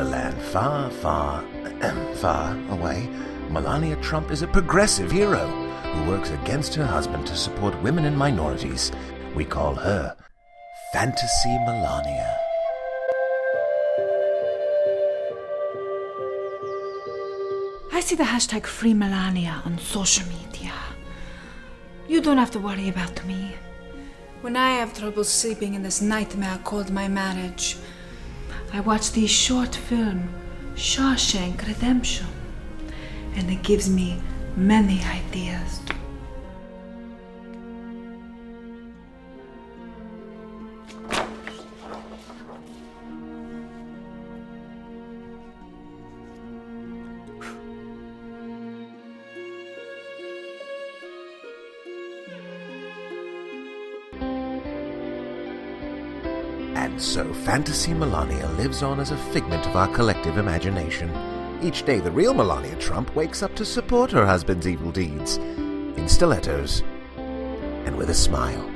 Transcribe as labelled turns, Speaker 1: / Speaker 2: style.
Speaker 1: a land far, far, far away, Melania Trump is a progressive hero who works against her husband to support women and minorities. We call her Fantasy Melania.
Speaker 2: I see the hashtag Free Melania on social media. You don't have to worry about me. When I have trouble sleeping in this nightmare called my marriage, I watch the short film Shawshank Redemption, and it gives me many ideas.
Speaker 1: And so Fantasy Melania lives on as a figment of our collective imagination. Each day, the real Melania Trump wakes up to support her husband's evil deeds in stilettos and with a smile.